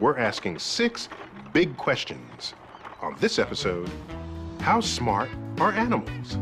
we're asking six big questions. On this episode, how smart are animals?